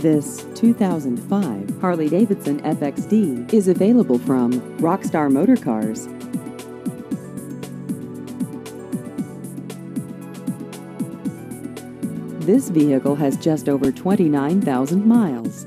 This 2005 Harley-Davidson FXD is available from Rockstar Motor Cars. This vehicle has just over 29,000 miles.